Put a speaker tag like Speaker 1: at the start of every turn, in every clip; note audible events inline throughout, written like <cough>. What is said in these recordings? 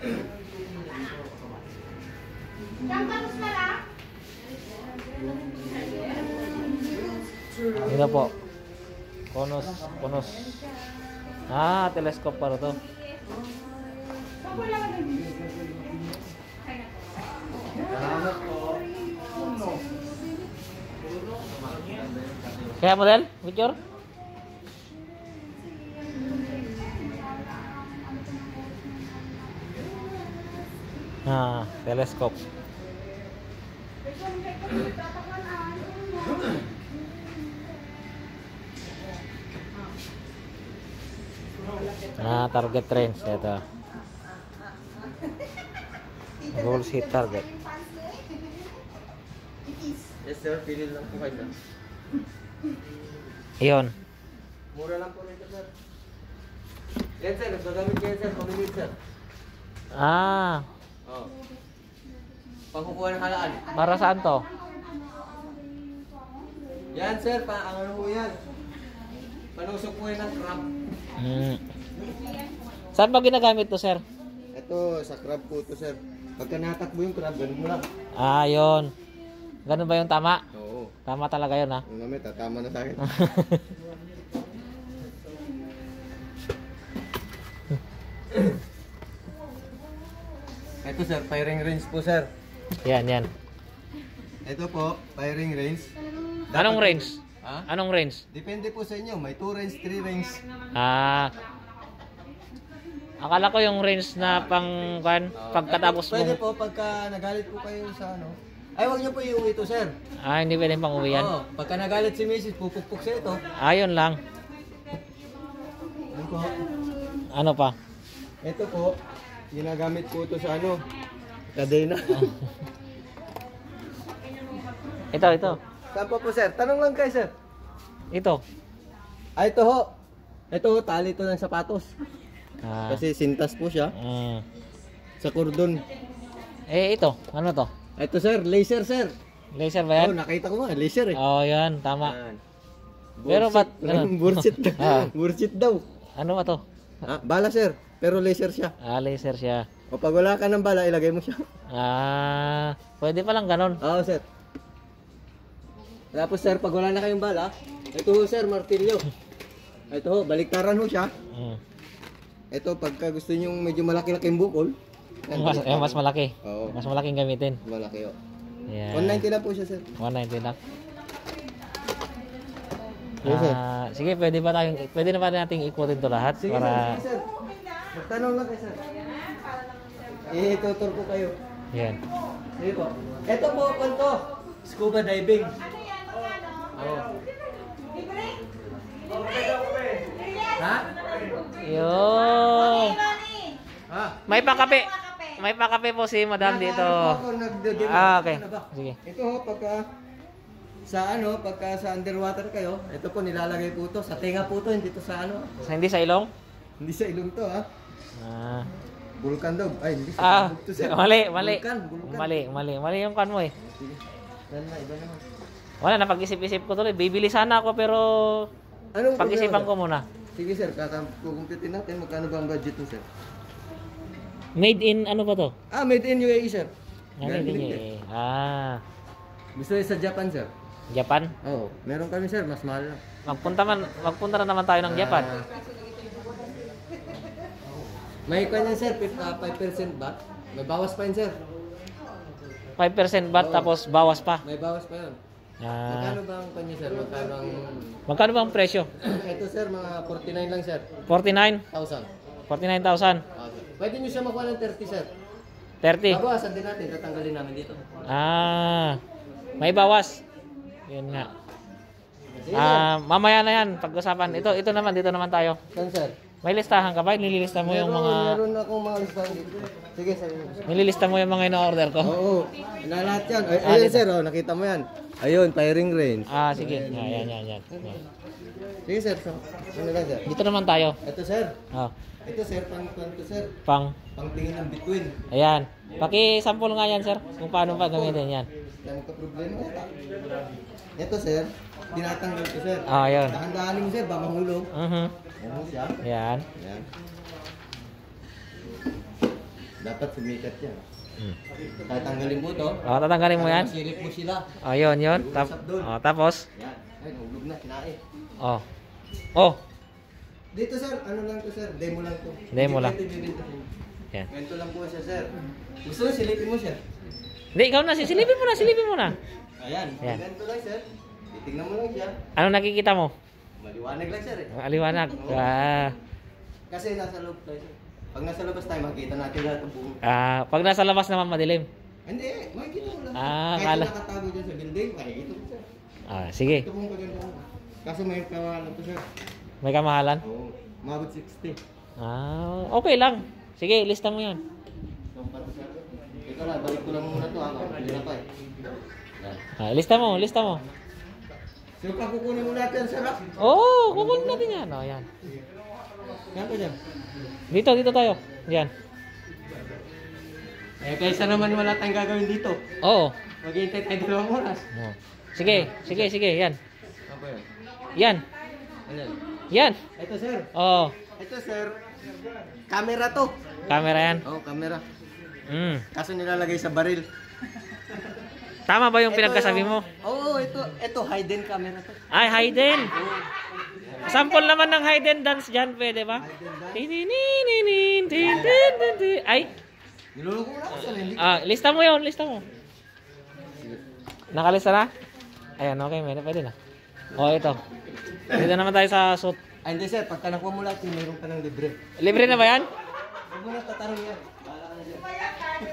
Speaker 1: Ito po. Konos, konos. Ah, telescope para to. Kaya model, picture? Ah, telescope. Ah, target range ito. Goals hit target.
Speaker 2: Yes.
Speaker 1: Iyon. Ah,
Speaker 2: Oo. Pangkukuha ng halaan.
Speaker 1: para saan to?
Speaker 2: Yan sir, pa ang ano po yan. Panusok po yan ng crab.
Speaker 1: Hmm. Saan ba ginagamit to, sir?
Speaker 2: Ito, sa crab po ito sir. Pagka natakbo yung crab, ganun mo lang.
Speaker 1: Ah, yun. Ganun ba yung tama?
Speaker 2: Oo.
Speaker 1: Tama talaga yun, ha?
Speaker 2: Yung gamit, tama na sa akin. <laughs> Ito sir, firing range po sir.
Speaker 1: yan, yan.
Speaker 2: Ito po, firing range.
Speaker 1: Anong range?
Speaker 2: Ha?
Speaker 1: Anong range?
Speaker 2: Depende po sa inyo. May 2 range, 3 range.
Speaker 1: Ah, akala ko yung range na pang, kan, pagkatapos
Speaker 2: Pwede
Speaker 1: mo.
Speaker 2: po pagka nagalit po kayo sa ano. Ay, wag niyo po iuwi ito, sir.
Speaker 1: Ah, hindi pwedeng pang uwi yan.
Speaker 2: Oo, pagka nagalit si Mrs. pupukpuk sa ito.
Speaker 1: Ah, yun lang.
Speaker 2: Ano po?
Speaker 1: Ano pa?
Speaker 2: Ito po, ginagamit po ito sa ano. Kadena. <laughs>
Speaker 1: Ito, ito.
Speaker 2: Saan po po, sir? Tanong lang kayo, sir.
Speaker 1: Ito.
Speaker 2: Ay, ito ho. Ito, tali ito ng sapatos.
Speaker 1: Ah,
Speaker 2: Kasi sintas po siya
Speaker 1: mm.
Speaker 2: sa kordon.
Speaker 1: Eh, ito. Ano to?
Speaker 2: Ito, sir. Laser, sir.
Speaker 1: Laser ba
Speaker 2: Oh,
Speaker 1: yan?
Speaker 2: nakita ko nga. Laser eh.
Speaker 1: Oh, yan. Tama.
Speaker 2: Yan.
Speaker 1: Pero ba't ganun? <laughs>
Speaker 2: Bursit. <laughs>
Speaker 1: Ah.
Speaker 2: Bursit daw.
Speaker 1: Ano ba to?
Speaker 2: Ah, bala, sir. Pero laser siya.
Speaker 1: Ah, laser siya.
Speaker 2: O pag wala ka ng bala, ilagay mo siya.
Speaker 1: Ah, pwede palang ganon.
Speaker 2: Oo, sir. Tapos, sir, pag wala na kayong bala, ito ho, sir, martilyo. Ito ho, baliktaran ho siya.
Speaker 1: Mm.
Speaker 2: Ito, pagka gusto nyo medyo malaki-laking bukol. yan,
Speaker 1: Mas, eh, mas malaki.
Speaker 2: Oo,
Speaker 1: Mas malaking gamitin.
Speaker 2: malaki ho.
Speaker 1: Yan.
Speaker 2: 190 lang po siya, sir.
Speaker 1: 190 lang.
Speaker 2: Yes, sir.
Speaker 1: Ah, sige, pwede ba tayong pwede na ba nating ikutin to lahat
Speaker 2: Sige,
Speaker 1: para
Speaker 2: sir. Sige, sir. Magtanong lang kayo, sir. Eh, tutur ko kayo.
Speaker 1: yan.
Speaker 2: Sige po. Ito po, kwento. Scuba diving. Oo. Ha?
Speaker 1: Yo.
Speaker 2: Ha?
Speaker 1: May pakape. May pakape po si Madam dito. Ah, okay.
Speaker 2: Ano?
Speaker 1: Sige.
Speaker 2: Ito ho, pagka sa ano, pagka sa underwater kayo, ito po nilalagay po to sa tenga po to, hindi to sa ano.
Speaker 1: Sa hindi sa ilong?
Speaker 2: Hindi sa ilong to ha.
Speaker 1: Ah.
Speaker 2: Vulkan daw. Ay, hindi
Speaker 1: Ah,
Speaker 2: to, sir. <laughs>
Speaker 1: mali, mali.
Speaker 2: Vulkan, vulkan.
Speaker 1: Mali, mali. Mali yung kan mo eh.
Speaker 2: Sige. Yan na, iba naman.
Speaker 1: Wala na pag-isip-isip ko tuloy. Bibili sana ako pero
Speaker 2: Anong
Speaker 1: pag-isipan ko muna.
Speaker 2: Sige sir, kukumpitin natin magkano ba ang budget mo sir?
Speaker 1: Made in ano ba to?
Speaker 2: Ah, made in UAE sir. Galing
Speaker 1: din
Speaker 2: din.
Speaker 1: eh. Ah,
Speaker 2: Gusto niyo sa Japan sir?
Speaker 1: Japan?
Speaker 2: Oo, meron kami sir, mas mahal lang.
Speaker 1: Magpunta man, magpunta na naman tayo ng Japan.
Speaker 2: Ah, may kanya sir, fif- ah, 5% ba? May bawas pa yun sir.
Speaker 1: 5% bat tapos bawas pa.
Speaker 2: May bawas pa yun.
Speaker 1: Ah,
Speaker 2: Magkano ba ang kanya sir? Magkano ang...
Speaker 1: magkano ba ang presyo? <clears throat>
Speaker 2: Ito sir, mga 49 lang sir.
Speaker 1: 49?
Speaker 2: 1,000.
Speaker 1: 49,000?
Speaker 2: Ah, sir. Pwede nyo siya makuha ng 30 sir.
Speaker 1: 30?
Speaker 2: Babawasan din natin, tatanggalin namin dito.
Speaker 1: Ah, may bawas. Yun nga.
Speaker 2: Sige sir.
Speaker 1: Ah, mamaya na yan, pag-usapan. Ito, ito naman, dito naman tayo.
Speaker 2: Saan sir?
Speaker 1: May listahan ka ba? Nililista mo yung mga...
Speaker 2: Meron akong mga listahan dito. Sige sir.
Speaker 1: Nililista mo yung mga ino-order ko?
Speaker 2: Oo, na lahat yan. Ay,
Speaker 1: Ah,
Speaker 2: ayun sir, oh, nakita mo yan. Ayun, firing range.
Speaker 1: Ah, sige. Yan, yan, yan. yan.
Speaker 2: Sige sir, so, ano lang sir?
Speaker 1: Dito naman tayo.
Speaker 2: Ito sir,
Speaker 1: Oh,
Speaker 2: ito sir, pang pang to sir,
Speaker 1: pang...
Speaker 2: pang tingin ng between.
Speaker 1: Ayan. Paki-sample nga yan, sir. Kung paano pa gamitin yan.
Speaker 2: Yan ka problema ito. Ito sir, tinatanggal ko sir.
Speaker 1: Ah, yun.
Speaker 2: Dahan-dahanin mo sir, baka mahulog.
Speaker 1: Mhm.
Speaker 2: Ano siya?
Speaker 1: Yan.
Speaker 2: Yan. Dapat sumikat yan.
Speaker 1: Hmm.
Speaker 2: Tatanggalin mo to.
Speaker 1: Oh, tatanggalin mo yan.
Speaker 2: Silip mo sila.
Speaker 1: Oh, yun, yun. Tap oh, tapos?
Speaker 2: Yan. Ay, hulog na, kinain.
Speaker 1: Oh. Oh,
Speaker 2: Dito sir, ano lang to sir? Demo lang to.
Speaker 1: Demo lang. Yan.
Speaker 2: Ganito lang po siya sir. Gusto mo silipin mo siya?
Speaker 1: Hindi, ikaw na. Silipin mo na, silipin mo na.
Speaker 2: Ayan.
Speaker 1: Yan.
Speaker 2: Ganito lang sir. Titignan mo lang siya.
Speaker 1: Ano nakikita mo?
Speaker 2: Maliwanag lang sir eh.
Speaker 1: Aliwanag. Ah,
Speaker 2: Kasi nasa loob tayo sir. Pag nasa labas tayo, makikita natin lahat ng buong...
Speaker 1: ah, pag nasa labas naman madilim.
Speaker 2: Hindi, makikita mo lang.
Speaker 1: Ah,
Speaker 2: Kahit
Speaker 1: kala-
Speaker 2: na nakatago dyan sa building, makikita mo sir.
Speaker 1: Ah, sige.
Speaker 2: Ito pong kaganda mo. Kaso may kawalan to sir.
Speaker 1: May kamahalan?
Speaker 2: Oo. Mabot 60.
Speaker 1: Ah, okay lang. Sige, lista mo yan.
Speaker 2: Sir. Ito na, balik ko lang muna to ha. Hindi na pa eh.
Speaker 1: Ah, lista mo, lista mo.
Speaker 2: So, pakukunin mo natin sir.
Speaker 1: Oo, oh, kukunin natin yan. Oh, yan.
Speaker 2: Yan ko dyan.
Speaker 1: Dito, dito tayo. Yan.
Speaker 2: Eh, kaysa naman wala tayong gagawin dito.
Speaker 1: Oo.
Speaker 2: Maghihintay tayo dalawang oras.
Speaker 1: Oh. Sige, sige, sige. Yan.
Speaker 2: Ano ba yun?
Speaker 1: Yan.
Speaker 2: Ano yan? Ito sir.
Speaker 1: Oo.
Speaker 2: Ito sir. Camera to.
Speaker 1: Camera yan.
Speaker 2: Oo, oh, camera.
Speaker 1: Mm.
Speaker 2: Kaso nilalagay sa baril.
Speaker 1: Tama ba yung pinagkasabi mo?
Speaker 2: Oo, ito. Ito, hidden camera to.
Speaker 1: Ay, hidden. Sample naman ng hidden dance dyan, pwede ba? Tininin, tin, tin, tin, tin. Ay,
Speaker 2: Niluloko mo na ako sa
Speaker 1: ah, lista mo yon, lista mo. Nakalista na? Ayan, okay, meron, pwede na. O, ito. Dito naman tayo sa suit.
Speaker 2: Ay, hindi sir. Pagka nakuha mo lahat, mayroon ka ng libre.
Speaker 1: Libre na ba yan?
Speaker 2: Huwag mo na tatanong yan. Bahala ka na sir.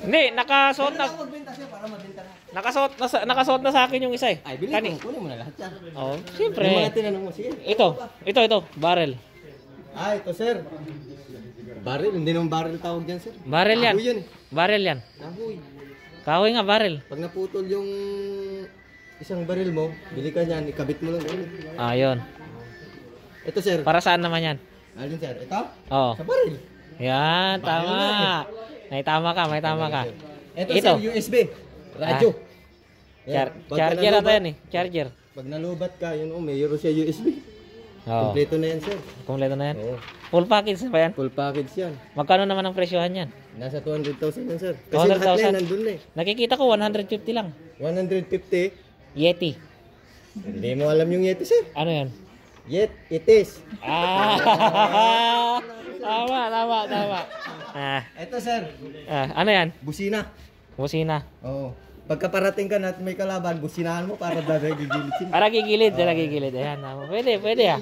Speaker 1: Hindi, nakasuot na.
Speaker 2: magbenta para mabenta na.
Speaker 1: Nakasuot na, sa- nakasuot na sa akin yung isa eh.
Speaker 2: Ay, bilhin
Speaker 1: Kani.
Speaker 2: mo. Kunin mo na lahat yan.
Speaker 1: Oh,
Speaker 2: Yung mga
Speaker 1: siyempre.
Speaker 2: tinanong mo, sige.
Speaker 1: Ito, ito, ito, barrel.
Speaker 2: Ah, ito sir. Baril, hindi naman baril tawag dyan sir.
Speaker 1: Barrel yan.
Speaker 2: Kahoy yan eh.
Speaker 1: Barrel yan.
Speaker 2: Kahoy.
Speaker 1: Kahoy nga, barrel.
Speaker 2: Pag naputol yung isang baril mo, bili ka niyan, ikabit mo lang ulit.
Speaker 1: Ah, yun.
Speaker 2: Ito sir.
Speaker 1: Para saan naman yan?
Speaker 2: Alin sir? Ito?
Speaker 1: Oh.
Speaker 2: Sa baril.
Speaker 1: Yan, tama. May tama ka, may tama ka.
Speaker 2: Ito,
Speaker 1: Ito.
Speaker 2: sir, USB. Radyo.
Speaker 1: Char.
Speaker 2: Pagka
Speaker 1: charger ata yan eh. Charger.
Speaker 2: Pag nalubat ka, yun oh, mayroon siya USB.
Speaker 1: Oo.
Speaker 2: Kompleto na yan sir.
Speaker 1: Kompleto na yan.
Speaker 2: Oo.
Speaker 1: Full package na ba yan?
Speaker 2: Full package yan.
Speaker 1: Magkano naman ang presyohan yan?
Speaker 2: Nasa 200,000 yan sir. Kasi lahat na
Speaker 1: 200,000.
Speaker 2: yan nandun na eh.
Speaker 1: Nakikita ko 150 lang.
Speaker 2: 150.
Speaker 1: Yeti.
Speaker 2: Hindi mo alam yung Yeti sir.
Speaker 1: Ano yan?
Speaker 2: Yet, itis.
Speaker 1: Ah! <laughs> tama, tama, tama. Ah,
Speaker 2: Ito sir,
Speaker 1: ah, ano yan?
Speaker 2: busina.
Speaker 1: Busina.
Speaker 2: Oo. Pagka parating ka na at may kalaban, businahan mo para dagay gigilitin. <laughs>
Speaker 1: Para gigilid, para gigilid. Ayan, tama. Pwede, pwede ah.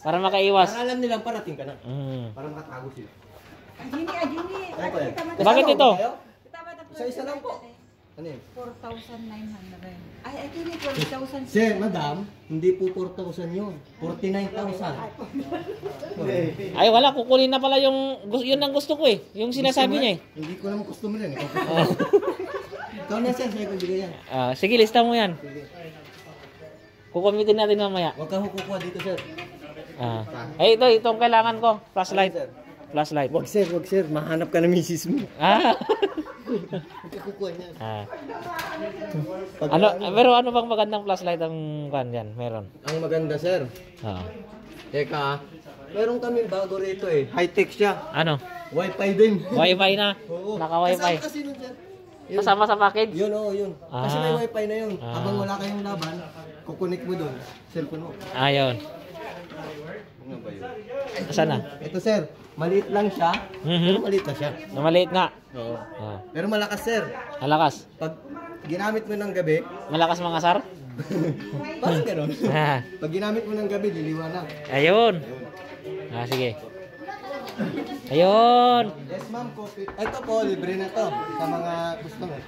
Speaker 1: Para makaiwas.
Speaker 2: Para alam nilang parating ka na.
Speaker 1: Mm.
Speaker 2: Para makatago sila.
Speaker 3: Ajini, ajini.
Speaker 1: Bakit ito?
Speaker 2: Isa-isa lang po. Ano yun?
Speaker 3: 4,900. Ay, ajini, 4,000.
Speaker 2: Sir, madam, hindi po 4,000 yun. 49,000.
Speaker 1: Ay, wala. Kukunin na pala yung... Yun ang gusto ko eh. Yung sinasabi niya eh.
Speaker 2: Hindi ko naman customer yan. Ikaw, Ikaw na sir, sa'yo bigay yan.
Speaker 1: Ah, sige, lista mo yan. Kukumitin natin mamaya.
Speaker 2: Huwag kang kukuha dito sir.
Speaker 1: Ah. Ay, ito, itong kailangan ko. Flashlight.
Speaker 2: Ano, sir?
Speaker 1: Flashlight.
Speaker 2: Huwag sir, huwag sir. Mahanap ka ng misis mo.
Speaker 1: Ah.
Speaker 2: Kukuha niyan.
Speaker 1: ah.
Speaker 2: Pag-
Speaker 1: Ano, pero ano bang magandang flashlight ang kan yan? Meron.
Speaker 2: Ang maganda sir.
Speaker 1: Ah.
Speaker 2: Teka, ah. meron kami bago rito eh. High-tech siya.
Speaker 1: Ano?
Speaker 2: Wi-Fi din.
Speaker 1: Wi-Fi na. <laughs>
Speaker 2: Oo.
Speaker 1: Naka-Wi-Fi.
Speaker 2: Kasama kasi nun sir. Yun.
Speaker 1: Kasama sa package?
Speaker 2: Yun, oo, yun. Kasi
Speaker 1: Ah.
Speaker 2: may wifi na yun.
Speaker 1: Ah.
Speaker 2: Habang wala kayong laban, kukunik mo doon. Cellphone mo.
Speaker 1: Ayun.
Speaker 2: Ano ba yun?
Speaker 1: Saan na?
Speaker 2: Ito sir, maliit lang siya.
Speaker 1: Mhm.
Speaker 2: Pero maliit na siya.
Speaker 1: Na maliit nga.
Speaker 2: Oo.
Speaker 1: Ah.
Speaker 2: Pero malakas sir.
Speaker 1: Malakas.
Speaker 2: Pag ginamit mo ng gabi,
Speaker 1: Malakas mga sar? <laughs>
Speaker 2: parang gano'n.
Speaker 1: Ah.
Speaker 2: Pag ginamit mo ng gabi, liliwanag.
Speaker 1: Ayun. Ah, sige. Ayun.
Speaker 2: Yes ma'am, coffee. Ito po, libre na to sa mga customer.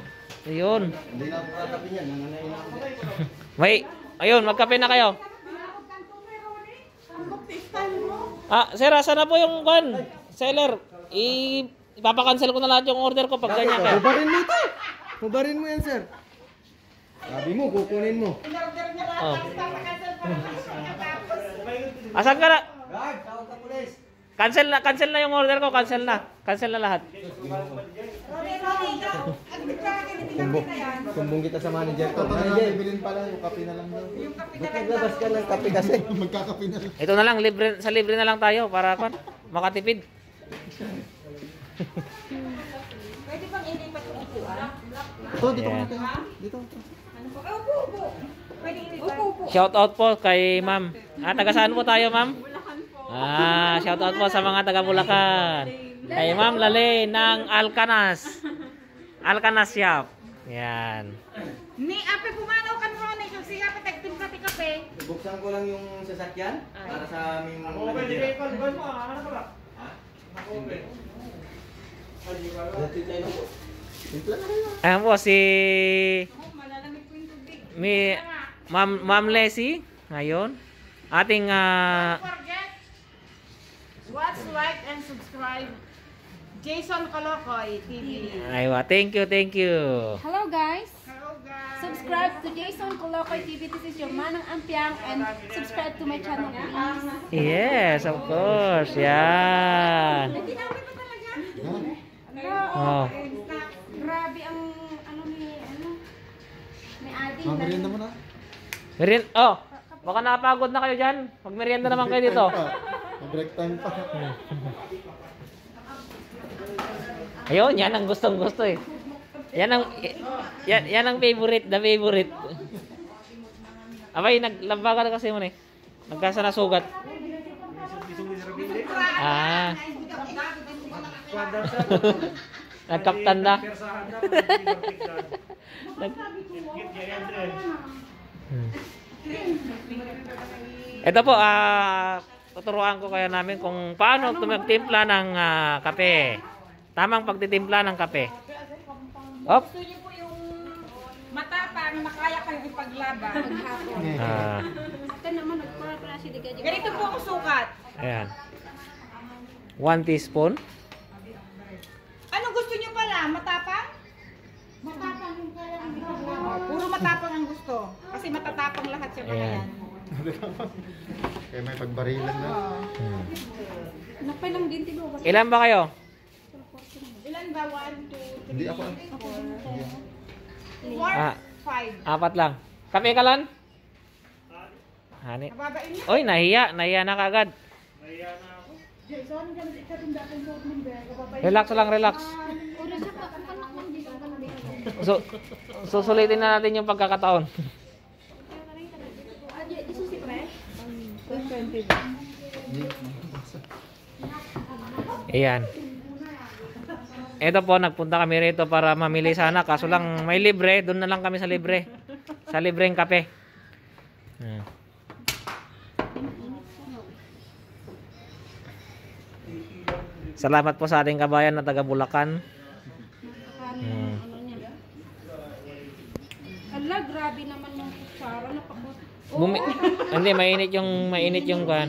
Speaker 1: Ayun.
Speaker 2: Hindi na ako kakapin yan, nanganay na ako. <laughs>
Speaker 1: May, ayun, magkape na kayo. Ah, sir, asa na po yung kan? Seller, i ipapakancel ko na lahat yung order ko pag ganyan ka.
Speaker 2: Hubarin mo ito! Hubarin mo yan sir. Sabi mo, kukunin mo.
Speaker 1: Oh. Asan ka na?
Speaker 2: Guard, tawag ka pulis.
Speaker 1: Cancel na, cancel na yung order ko, cancel na. Cancel na lahat.
Speaker 2: Sumbong. Sumbong kita sa manager ko. Manager, bilhin pala yung kape na lang daw. Ba't naglabas ka ng kape kasi? <laughs> Magkakape na lang.
Speaker 1: Ito na lang, libre, sa libre na lang tayo para kan, makatipid.
Speaker 3: Pwede bang ilipat yung upuan?
Speaker 2: Ito, dito
Speaker 1: Ayan.
Speaker 2: natin. Dito.
Speaker 3: Ano po? Eh, upo, upo. Pwede ilipat. Upo, upo.
Speaker 1: Shout out po kay ma'am. Ah, taga saan po tayo, ma'am? Ah, shout out po sa mga taga Bulacan. Kay Ma'am Lale ng Alcanas. Alcanas Shop. Yan.
Speaker 3: Ni, ape pumanaw kan mo yung siya pa tagtim ka kape.
Speaker 2: Buksan ko lang yung sasakyan para sa aming Simpla na kayo.
Speaker 1: Ayan po si
Speaker 3: Oh, malalamig po yung tubig.
Speaker 1: mi Ma'am Ma'am Leslie ngayon. Ating ah,
Speaker 3: forget, watch, like, and subscribe. Jason Kalokoy TV.
Speaker 1: aywa, thank you, thank you.
Speaker 4: Hello guys!
Speaker 3: Hello guys.
Speaker 4: Subscribe to Jason Colocoy TV. This is your Manang Ampiang and subscribe to my channel please.
Speaker 1: Yes, of course. Yan. Oh.
Speaker 4: Grabe ang ano ni ano may ating
Speaker 2: Ah, merienda mo na.
Speaker 1: Merin oh, baka napagod na kayo diyan. Magmerienda naman kayo dito.
Speaker 2: Break time pa. <laughs>
Speaker 1: Ayun, yan ang gustong gusto eh. Yan ang yan, yan ang favorite, the favorite. Abay, naglambagan na kasi mo eh. Nagkasa na sugat. Ah. Nagkaptan na. Ito po, ah, tuturuan ko kayo namin kung paano tumagtimpla ng ah, kape. Tamang pagtitimpla ng kape. Op.
Speaker 3: Gusto niyo po yung matapang na kaya kayong ipaglaban maghapon.
Speaker 1: Ah,
Speaker 4: Ito naman nagpara para si Diga Diga.
Speaker 3: Ganito po ang sukat.
Speaker 1: ayan. One teaspoon.
Speaker 3: Ano gusto niyo pala? Matapang?
Speaker 4: Matapang yung kaya
Speaker 3: puro matapang ang gusto. Kasi matatapang lahat sa mga yan.
Speaker 2: Kaya may pagbarilan na.
Speaker 1: Hmm.
Speaker 4: Napay lang din tibo.
Speaker 1: Ilan ba kayo?
Speaker 3: Ba? One, two,
Speaker 2: Hindi
Speaker 3: three,
Speaker 2: ako.
Speaker 3: four,
Speaker 1: Ah.
Speaker 3: five.
Speaker 1: Apat lang. Kape ka lang? Hani.
Speaker 3: Nababain?
Speaker 1: Oy, nahiya. Nahiya na kagad. Relax lang, relax.
Speaker 4: Ura siya pa kung kanak lang dito ka na
Speaker 1: So, susulitin na natin yung pagkakataon.
Speaker 4: Isu si pre.
Speaker 1: Ayan. Ito po, nagpunta kami rito para mamili sana. Kaso lang may libre. Doon na lang kami sa libre. Sa libreng kape. Hmm. Salamat po sa ating kabayan na taga Bulacan. Hmm.
Speaker 4: Ano? Ala, grabe naman yung kutsara. Napakot.
Speaker 1: Bumi <laughs> hindi mainit yung mainit yung kan.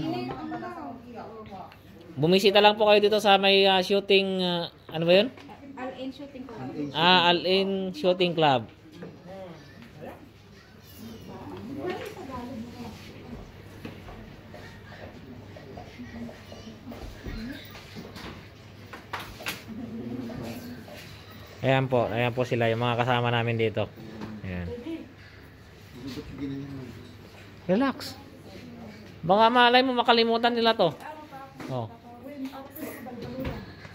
Speaker 1: Bumisita lang po kayo dito sa may ah, shooting ah, ano ba 'yun?
Speaker 4: All-in shooting ko.
Speaker 1: Ah, Al-In Shooting Club. Ayan po, ayan po sila yung mga kasama namin dito. Ayan. Relax. Baka malay mo makalimutan nila to. Oh.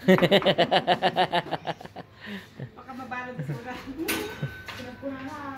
Speaker 1: <laughs>
Speaker 3: Baka mabalot sa ulan. <laughs>